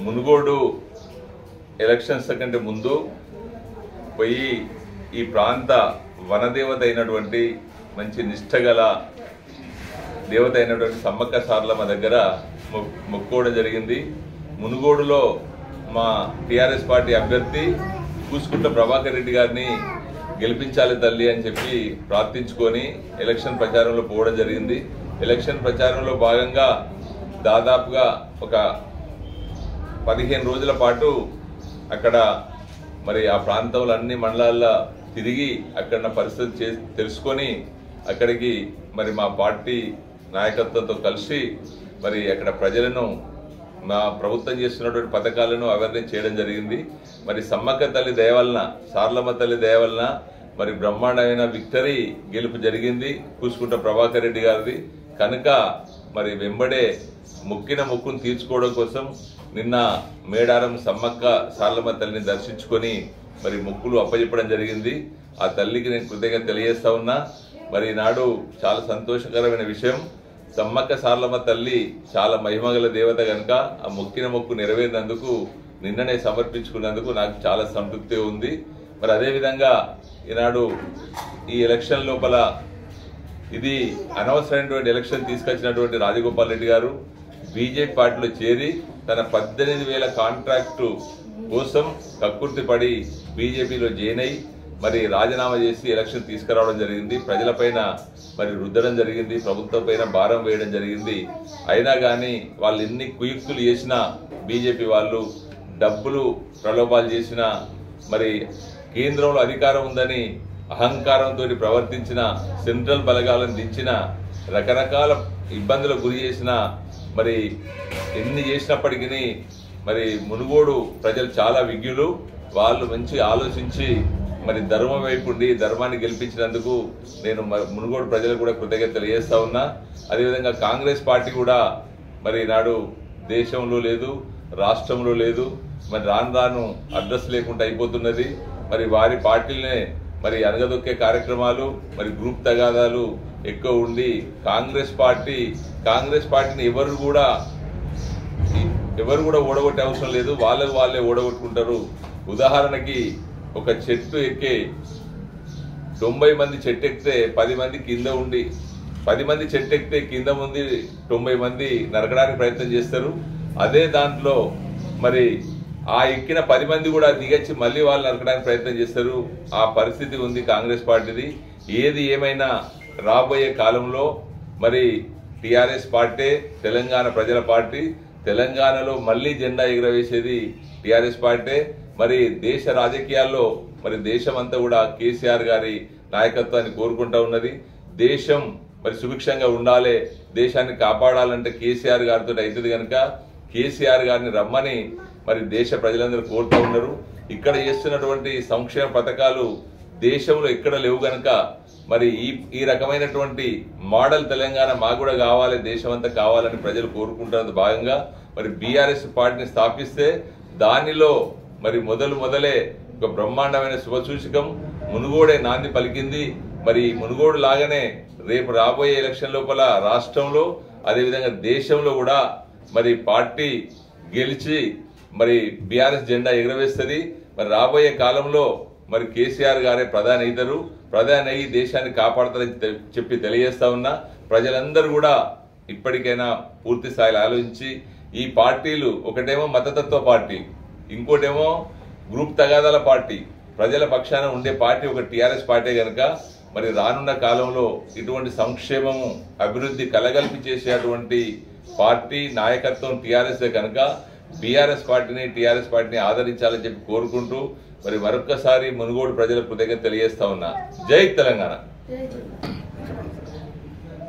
Munugode elections కంటే ముందు పోయి ఈ ప్రాంత వనదేవత అయినటువంటి మంచి నిష్ఠగల దేవత అయినటువంటి సమ్మక్క సార్లమ్మ దగ్గర మొ- మొక్కుకోవడం జరిగింది. మునుగోడులో మా టిఆర్ఎస్ పార్టీ అభ్యర్థి కూసుకుంట ప్రభాకర్ రెడ్డి గారిని గెలిపించాలి తల్లి అని చెప్పి ప్రార్థించుకొని ఎలక్షన్ ప్రచారంలో పోవడం జరిగింది. ఎలక్షన్ ప్రచారంలో భాగంగా దాదాపుగా ఒక పదిహేను రోజుల పాటు అక్కడ మరి ఆ ప్రాంతంలో అన్ని మండలాల్లో తిరిగి అక్కడ పరిస్థితి చే తెలుసుకొని అక్కడికి మరి మా పార్టీ నాయకత్వంతో కలిసి మరి అక్కడ ప్రజలను మా ప్రభుత్వం చేస్తున్నటువంటి పథకాలను అవేర్నెస్ చేయడం జరిగింది. మరి సమ్మక్క తల్లి దయవలన సార్లమ్మ తల్లి దయవలన మరి బ్రహ్మాండమైన విక్టరీ గెలుపు జరిగింది. కూసుకుంట ప్రభాకర్ రెడ్డి గారిది. కనుక మరి వెంబడే మొక్కిన మొక్కును తీర్చుకోవడం కోసం నిన్న మేడారం సమ్మక్క సార్లమ్మ తల్లిని దర్శించుకొని మరి మొక్కులు అప్పచెప్పడం జరిగింది. ఆ తల్లికి నేను కృతజ్ఞత తెలియజేస్తా ఉన్నా. మరి నాడు చాలా సంతోషకరమైన విషయం. సమ్మక్క సార్లమ్మ తల్లి చాలా మహిమగల దేవత కనుక ఆ మొక్కిన మొక్కు నెరవేరినందుకు నిన్ననే సమర్పించుకున్నందుకు నాకు చాలా సంతృప్తి ఉంది. మరి అదేవిధంగా ఈనాడు ఈ ఎలక్షన్ లోపల ఇది అనవసరమైనటువంటి ఎలక్షన్ తీసుకొచ్చినటువంటి రాజగోపాల్ రెడ్డి గారు బీజేపీ పార్టీలో చేరి తన పద్దెనిమిది వేల కాంట్రాక్టు కోసం కక్కుర్తి పడి బీజేపీలో జాయిన్ అయి మరి రాజీనామా చేసి ఎలక్షన్ తీసుకురావడం జరిగింది. ప్రజలపైన మరి రుద్దడం జరిగింది. ప్రభుత్వం పైన భారం వేయడం జరిగింది. అయినా కానీ వాళ్ళు ఎన్ని కుయుక్తులు చేసినా బీజేపీ వాళ్ళు డబ్బులు ప్రలోభాలు చేసినా మరి కేంద్రంలో అధికారం ఉందని అహంకారంతో ప్రవర్తించిన సెంట్రల్ బలగాలను దించిన రకరకాల ఇబ్బందులకు గురి చేసిన మరి ఎన్ని చేసినప్పటికీ మరి మునుగోడు ప్రజలు చాలా విజ్ఞులు. వాళ్ళు మంచి ఆలోచించి మరి ధర్మం వైపు ఉండి ధర్మాన్ని గెలిపించినందుకు నేను మునుగోడు ప్రజలకు కూడా కృతజ్ఞత తెలియజేస్తా ఉన్నా. అదేవిధంగా కాంగ్రెస్ పార్టీ కూడా మరి నాడు దేశంలో లేదు రాష్ట్రంలో లేదు. మరి రాను రాను అడ్రస్ లేకుండా అయిపోతున్నది. మరి వారి పార్టీలనే మరి అనగదొక్కే కార్యక్రమాలు మరి గ్రూప్ తగాదాలు ఎక్కువ ఉండి కాంగ్రెస్ పార్టీ కాంగ్రెస్ పార్టీని ఎవరు కూడా ఎవరు కూడా ఓడగొట్టే అవసరం లేదు వాళ్ళకు వాళ్ళే ఓడగొట్టుకుంటారు. ఉదాహరణకి ఒక చెట్టు ఎక్కే తొంభై మంది చెట్టు ఎక్కితే పది మంది కింద ఉండి పది మంది చెట్టు ఎక్కితే కింద ఉంది తొంభై మంది నరకడానికి ప్రయత్నం చేస్తారు. అదే దాంట్లో మరి ఆ ఎక్కిన పది మంది కూడా దిగచ్చి మళ్ళీ వాళ్ళు నరకడానికి ప్రయత్నం చేస్తారు. ఆ పరిస్థితి ఉంది కాంగ్రెస్ పార్టీది. ఏది ఏమైనా రాబోయే కాలంలో మరి టిఆర్ఎస్ పార్టీ తెలంగాణ ప్రజల పార్టీ తెలంగాణలో మళ్ళీ జెండా ఎగురవేసేది టిఆర్ఎస్ పార్టీ. మరి దేశ రాజకీయాల్లో మరి దేశం అంతా కూడా కేసీఆర్ గారి నాయకత్వాన్ని కోరుకుంటా ఉన్నది. దేశం మరి సుభిక్షంగా ఉండాలి దేశాన్ని కాపాడాలంటే కేసీఆర్ గారితో అవుతుంది కనుక కేసీఆర్ గారిని రమ్మని మరి దేశ ప్రజలందరూ కోరుతూ ఉన్నారు. ఇక్కడ చేస్తున్నటువంటి సంక్షేమ పథకాలు దేశంలో ఎక్కడ లేవు గనక మరి ఈ ఈ రకమైనటువంటి మోడల్ తెలంగాణ మాకు కూడా కావాలి దేశం అంతా కావాలని ప్రజలు కోరుకుంటున్న భాగంగా మరి బీఆర్ఎస్ పార్టీని స్థాపిస్తే దానిలో మరి మొదలు మొదలే ఒక బ్రహ్మాండమైన శుభసూచకం మునుగోడే నాంది పలికింది. మరి ఈ మునుగోడు లాగానే రేపు రాబోయే ఎలక్షన్ లోపల రాష్ట్రంలో అదేవిధంగా దేశంలో కూడా మరి పార్టీ గెలిచి మరి బీఆర్ఎస్ జెండా ఎగురవేస్తుంది. మరి రాబోయే కాలంలో మరి కేసీఆర్ గారే ప్రధాని అవుతారు. ప్రధాని అయ్యి దేశాన్ని కాపాడతారని చెప్పి తెలియజేస్తా ఉన్నా. ప్రజలందరూ కూడా ఇప్పటికైనా పూర్తి స్థాయిలో ఆలోచించి ఈ పార్టీలు ఒకటేమో మతతత్వ పార్టీ ఇంకోటేమో గ్రూప్ తగాదాల పార్టీ ప్రజల పక్షాన ఉండే పార్టీ ఒక టీఆర్ఎస్ పార్టీ కనుక మరి రానున్న కాలంలో ఇటువంటి సంక్షేమము అభివృద్ధి కలగలిపి చేసేటువంటి పార్టీ నాయకత్వం టీఆర్ఎస్ కనుక బీఆర్ఎస్ పార్టీని టీఆర్ఎస్ పార్టీని ఆదరించాలని చెప్పి కోరుకుంటూ మరి మరొక్కసారి మునుగోడు ప్రజలకు కృతజ్ఞత తెలియజేస్తా ఉన్నా. జై తెలంగాణ.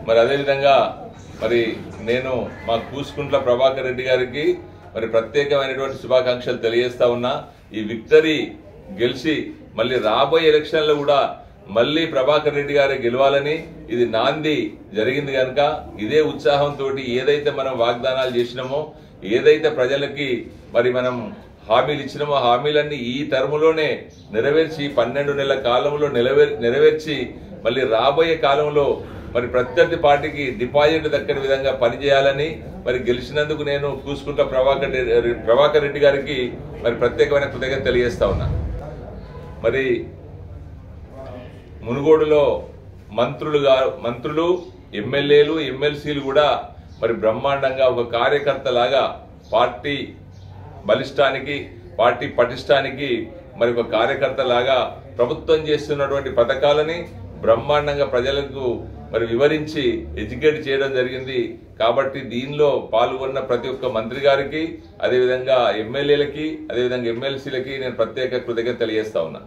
మరి అదేవిధంగా మరి నేను మా కూసుకుంట్ల ప్రభాకర్ రెడ్డి గారికి మరి ప్రత్యేకమైనటువంటి శుభాకాంక్షలు తెలియజేస్తా ఉన్నా. ఈ విక్టరీ గెలిచి మళ్ళీ రాబోయే ఎలక్షన్లో కూడా మళ్ళీ ప్రభాకర్ రెడ్డి గారే గెలవాలని ఇది నాంది జరిగింది కనుక ఇదే ఉత్సాహంతో ఏదైతే మనం వాగ్దానాలు చేసినామో ఏదైతే ప్రజలకి మరి మనం హామీలు ఇచ్చినామో హామీలన్నీ ఈ టర్ములోనే నెరవేర్చి పన్నెండు నెలల కాలంలో నెరవేర్చి మళ్ళీ రాబోయే కాలంలో మరి ప్రత్యర్థి పార్టీకి డిపాజిట్ దక్కని విధంగా పనిచేయాలని మరి గెలిచినందుకు నేను కూసుకుంట ప్రభాకర్ ప్రభాకర్ రెడ్డి గారికి మరి ప్రత్యేకమైన కృతజ్ఞత తెలియజేస్తా ఉన్నా. మరి మునుగోడులో మంత్రులు గారు మంత్రులు ఎమ్మెల్యేలు ఎమ్మెల్సీలు కూడా మరి బ్రహ్మాండంగా ఒక కార్యకర్త లాగా పార్టీ బలిష్టానికి పార్టీ పటిష్టానికి మరి ఒక కార్యకర్త లాగా ప్రభుత్వం చేస్తున్నటువంటి పథకాలని బ్రహ్మాండంగా ప్రజలకు మరి వివరించి ఎడ్యుకేట్ చేయడం జరిగింది. కాబట్టి దీనిలో పాల్గొన్న ప్రతి ఒక్క మంత్రి గారికి అదేవిధంగా ఎమ్మెల్యేలకి అదేవిధంగా ఎమ్మెల్సీలకి నేను ప్రత్యేక కృతజ్ఞత తెలియజేస్తా ఉన్నా.